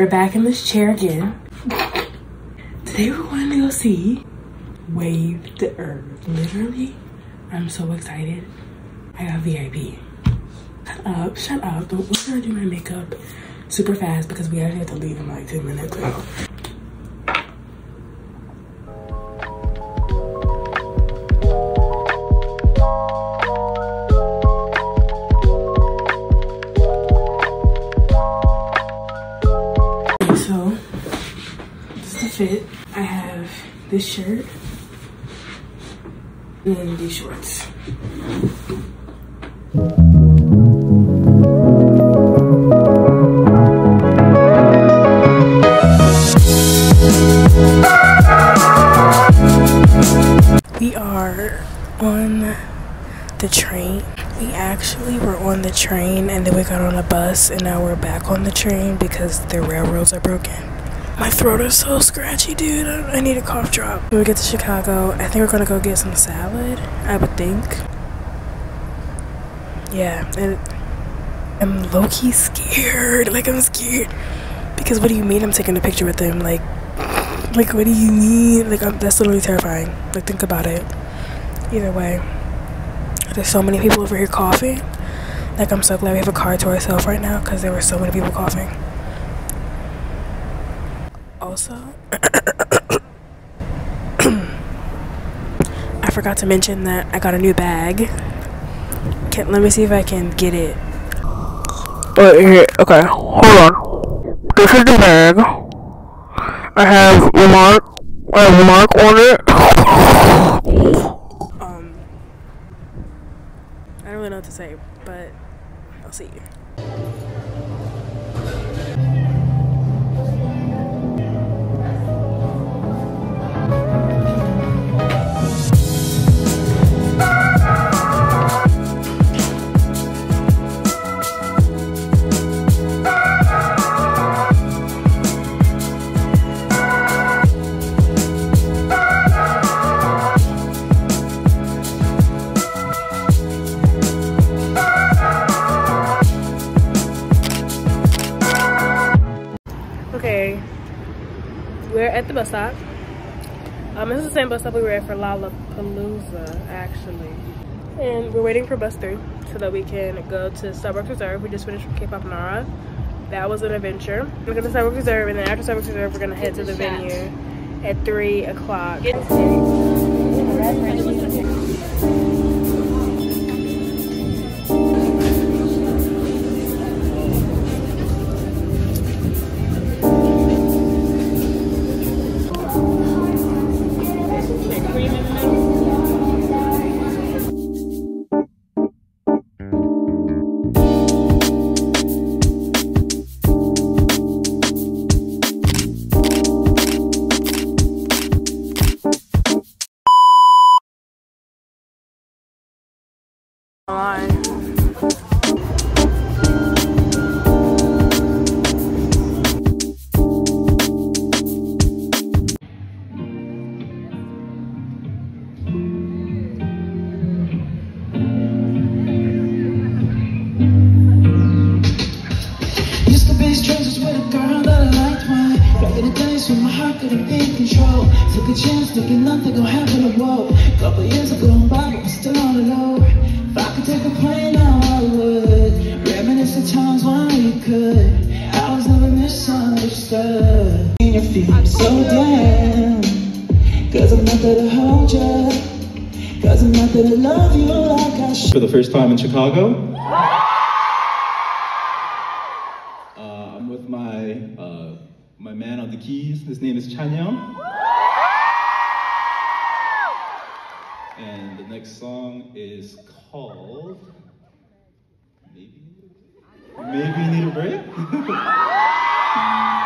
We're back in this chair again. Today we're going to go see Wave to Earth. Literally, I'm so excited. I got VIP. Shut up, shut up. We're gonna do my makeup super fast because we actually have to leave in like 10 minutes. Oh. Fit. I have this shirt and these shorts. We are on the train. We actually were on the train and then we got on a bus and now we're back on the train because the railroads are broken. My throat is so scratchy, dude. I need a cough drop. When we get to Chicago, I think we're gonna go get some salad. I would think. Yeah, and I'm low key scared. Like I'm scared because what do you mean I'm taking a picture with them? Like, like what do you mean? Like I'm, that's literally terrifying. Like think about it. Either way, there's so many people over here coughing. Like I'm so glad we have a car to ourselves right now because there were so many people coughing. Also, I forgot to mention that I got a new bag. Can let me see if I can get it. But here, okay, hold on. This is the bag. I have remark, I have remark on it. um, I don't really know what to say, but I'll see you. Bus stop we were at for Lollapalooza, actually. And we're waiting for bus three so that we can go to Starbucks Reserve. We just finished from K-Pop Nara. That was an adventure. We're going to Starbucks Reserve, and then after Starbucks Reserve, we're gonna head to the venue at three o'clock. When my heart couldn't be in control Took a chance thinking nothing gon' happen to whoa Couple years ago I'm back but I'm still on the low. If I could take a plane now I would. Reminisce the times when we could. I was never misunderstood. In your feet so damn Cause I'm not there to hold you Cause I'm not there to love you like I should for the first time in Chicago. Next song is called Maybe Maybe Need a Break.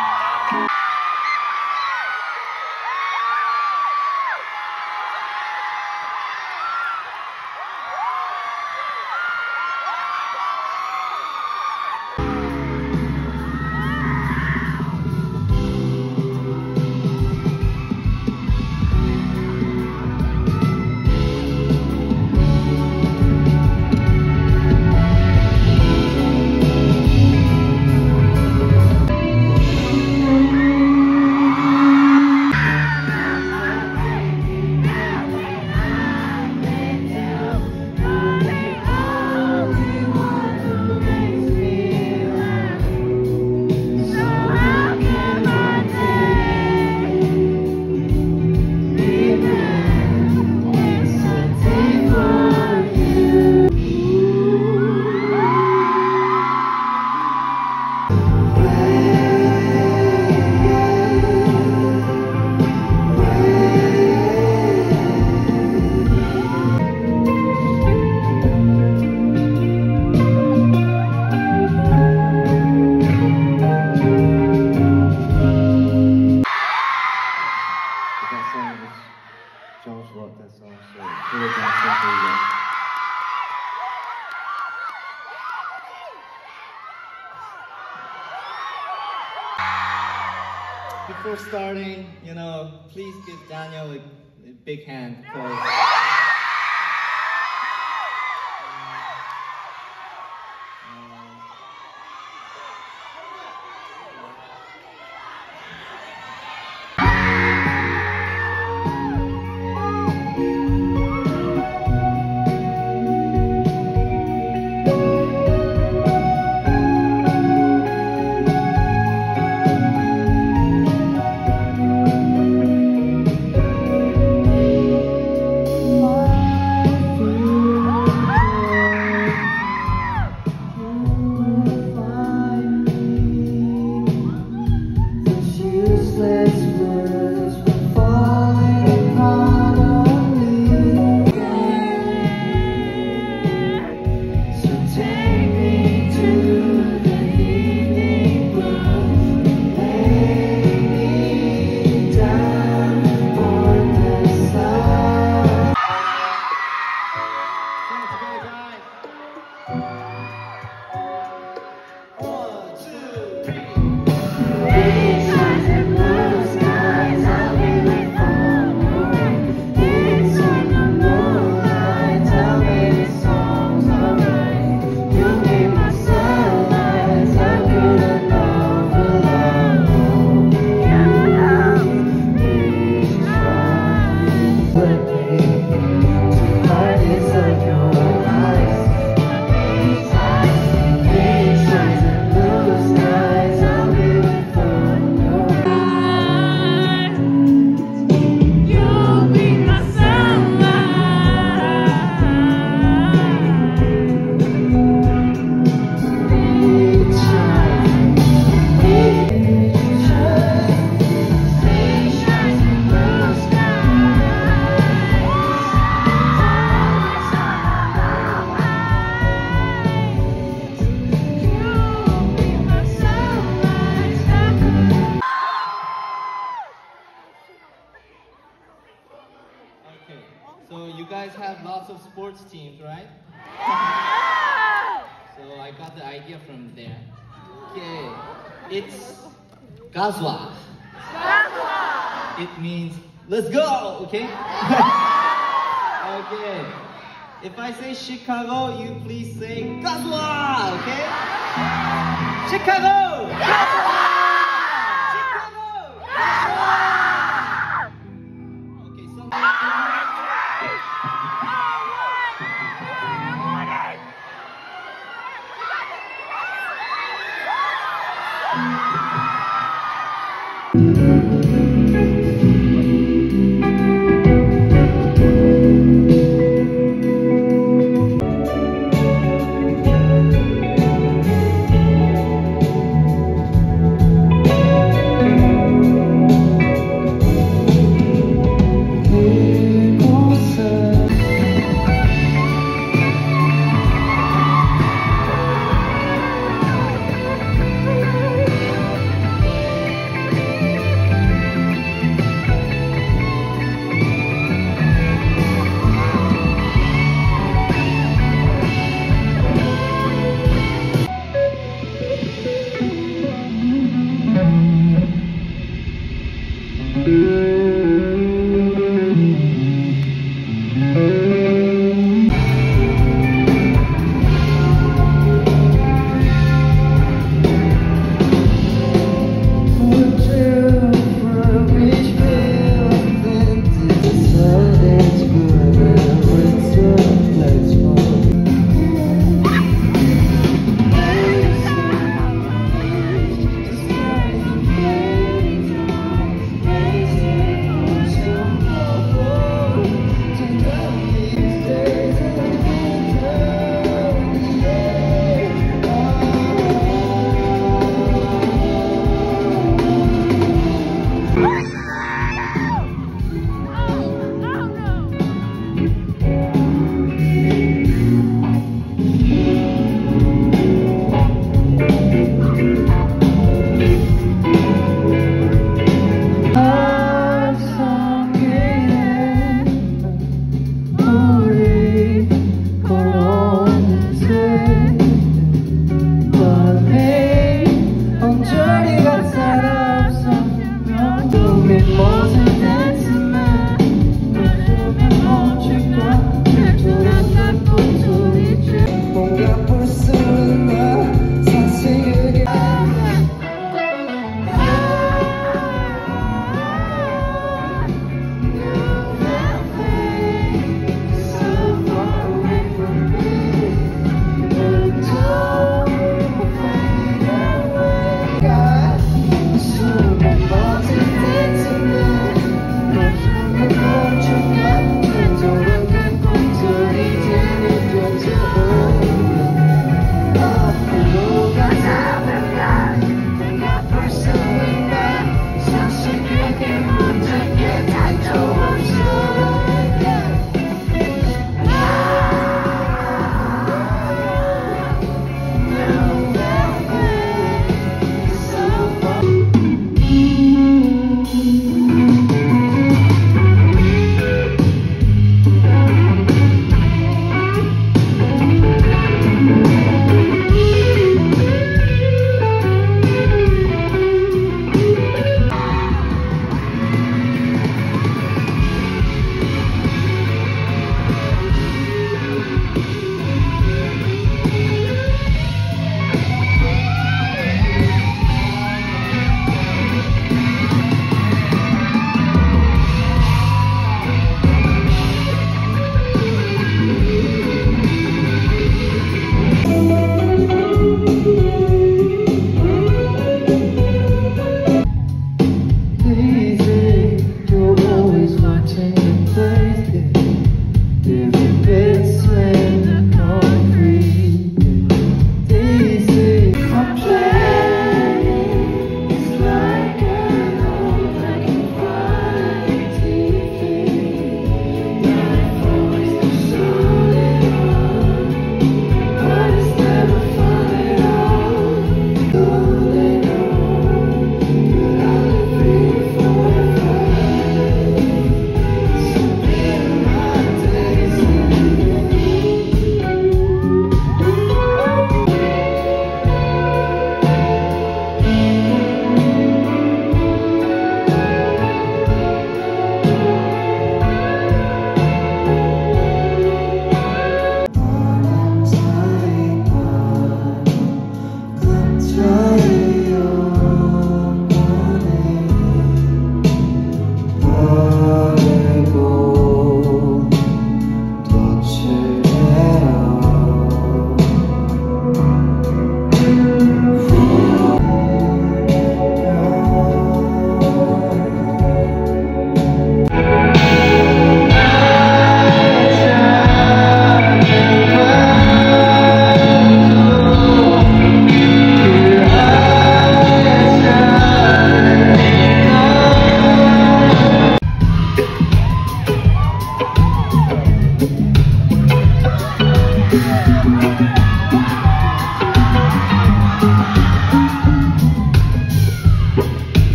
Before starting, you know, please give Daniel a, a big hand because. You lots of sports teams, right? so I got the idea from there. Okay, it's Gazwa. It means let's go, okay? okay. If I say Chicago, you please say Gazwa, okay? Chicago! Chicago!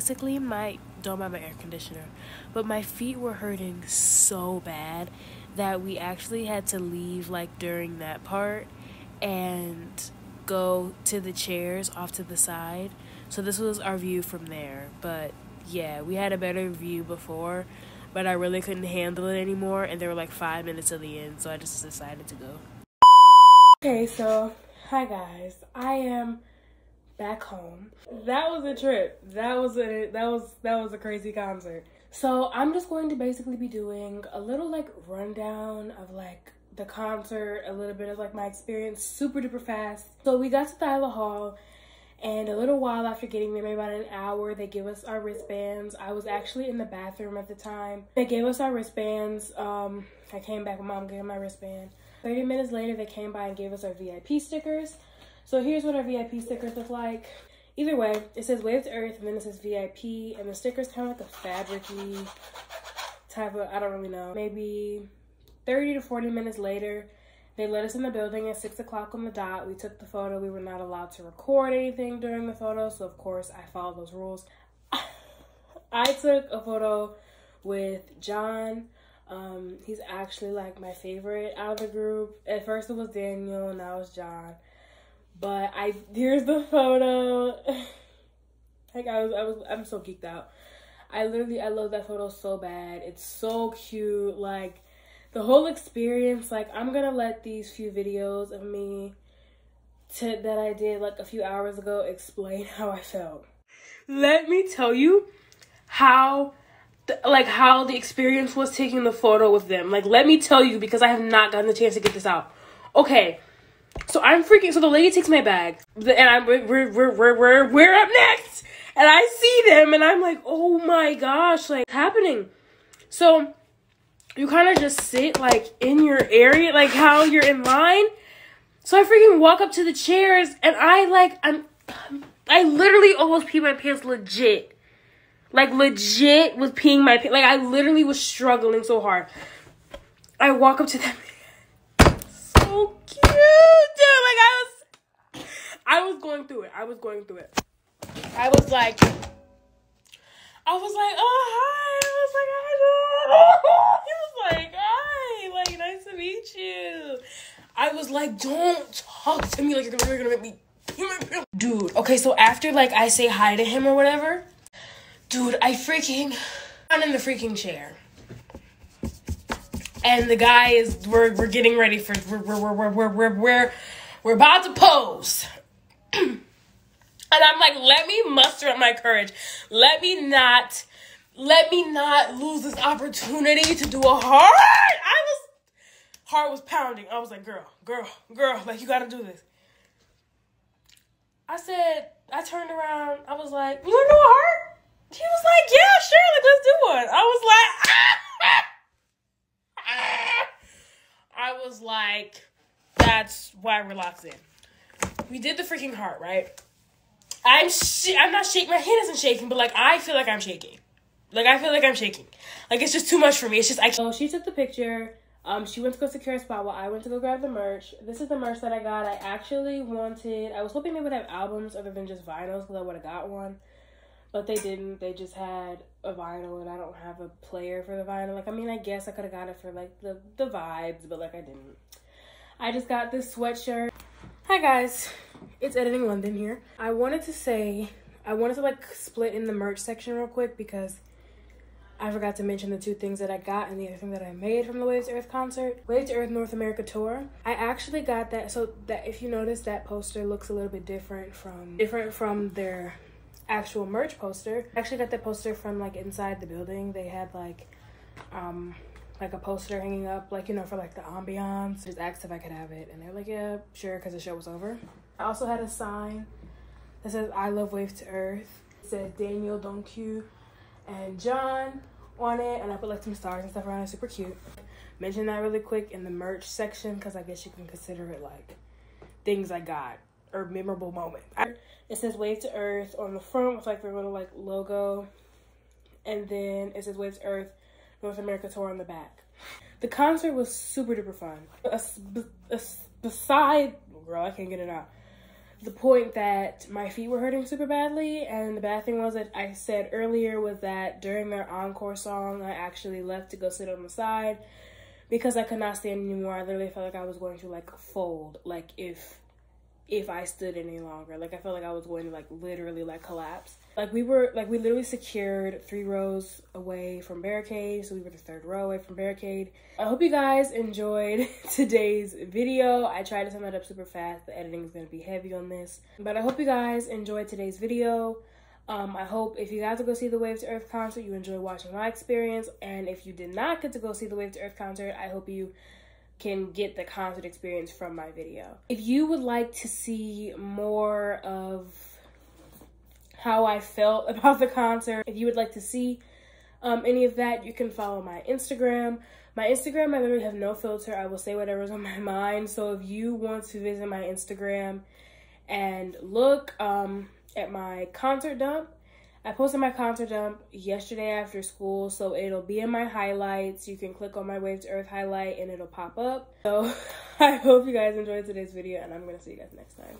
Basically my don't have an air conditioner, but my feet were hurting so bad that we actually had to leave like during that part and go to the chairs off to the side. So this was our view from there. But yeah, we had a better view before, but I really couldn't handle it anymore and there were like 5 minutes to the end, so I just decided to go. Okay, so hi guys. I am back home. That was a trip. That was a that was that was a crazy concert. So I'm just going to basically be doing a little like rundown of like the concert, a little bit of like my experience, super duper fast. So we got to Thalia Hall and a little while after getting there, maybe about an hour, they give us our wristbands. I was actually in the bathroom at the time. They gave us our wristbands. Um, I came back, mom gave me my wristband. 30 minutes later, they came by and gave us our VIP stickers. So here's what our VIP stickers look like. Either way, it says Wave to Earth and then it says VIP and the sticker's kind of like a fabricy type of, I don't really know. Maybe 30 to 40 minutes later, They let us in the building at six o'clock on the dot. We took the photo. We were not allowed to record anything during the photo, so of course I followed those rules. I took a photo with John. Um, he's actually like my favorite out of the group. At first it was Daniel, now it's John. But I here's the photo. like I was, I was, I'm so geeked out. I literally, I love that photo so bad. It's so cute. Like the whole experience. Like I'm gonna let these few videos of me to, that I did like a few hours ago explain how I felt. Let me tell you how like how the experience was taking the photo with them. Like let me tell you because I have not gotten the chance to get this out. Okay. So I'm freaking so the lady takes my bag and I'm we're we're we're we're, we're up next and I see them and I'm like, "Oh my gosh, like happening." So you kind of just sit like in your area, like how you're in line. So I freaking walk up to the chairs and I like I'm I literally almost peed my pants legit. Like legit was peeing my pants. Like I literally was struggling so hard. I walk up to them. So cute, dude. Like I was I was going through it. I was going through it. I was like I was like, oh hi. I was like, hi. He was like, hi, like nice to meet you. I was like, don't talk to me like you're gonna, make me Dude, okay, so after like I say hi to him or whatever, dude, I freaking I'm in the freaking chair. And the guy is we're we're getting ready for we're we're we're we're we're we're, we're about to pose. and I'm like, let me muster up my courage. Let me not let me not lose this opportunity to do a heart. I was heart was pounding. I was like, girl, girl, girl, like you gotta do this. I said, I turned around, I was like, You wanna do a heart? He was like, Yeah, sure, like let's do one. I was like, ah, ah. I was like, that's why we're locked in. We did the freaking heart, right? I'm sh- I'm not shaking. My hand isn't shaking, but like I feel like I'm shaking. Like I feel like I'm shaking. Like it's just too much for me. It's just I. So she took the picture. Um, she went to go secure a spot while I went to go grab the merch. This is the merch that I got. I actually wanted. I was hoping they would have albums other than just vinyls because I would have got one, but they didn't. They just had a vinyl, and I don't have a player for the vinyl. Like I mean, I guess I could have got it for like the the vibes, but like I didn't. I just got this sweatshirt. Hi guys, it's editing London here. I wanted to say I wanted to like split in the merch section real quick because I forgot to mention the two things that I got and the other thing that I made from the Waves to Earth concert. Waves to Earth North America tour. I actually got that so that if you notice that poster looks a little bit different from different from their actual merch poster. I actually got that poster from like inside the building. They had like um like a poster hanging up like you know for like the ambiance. Just asked if I could have it and they're like yeah sure because the show was over. I also had a sign that says I love Wave to Earth. It says Daniel Dongkyu and John on it, and I put like some stars and stuff around it. Super cute. Mention that really quick in the merch section because I guess you can consider it like things I got or memorable moment. I, it says Wave to Earth on the front with like their little like logo, and then it says Wave to Earth North America tour on the back. The concert was super duper fun. Beside, girl, I can't get it out the point that my feet were hurting super badly and the bad thing was that I said earlier was that during their encore song I actually left to go sit on the side because I could not stand anymore. I literally felt like I was going to like fold like if if I stood any longer. Like I felt like I was going to like literally like collapse. Like we were like we literally secured three rows away from barricade, so we were the third row away from barricade. I hope you guys enjoyed today's video. I tried to sum it up super fast. The editing is gonna be heavy on this, but I hope you guys enjoyed today's video. Um, I hope if you guys to go see the Wave to Earth concert, you enjoy watching my experience. And if you did not get to go see the Wave to Earth concert, I hope you can get the concert experience from my video. If you would like to see more of how I felt about the concert, if you would like to see um, any of that, you can follow my Instagram. My Instagram, I literally have no filter. I will say whatever's on my mind. So if you want to visit my Instagram and look um, at my concert dump, I posted my concert dump yesterday after school, so it'll be in my highlights. You can click on my Wave to Earth highlight and it'll pop up. So I hope you guys enjoyed today's video, and I'm gonna see you guys next time.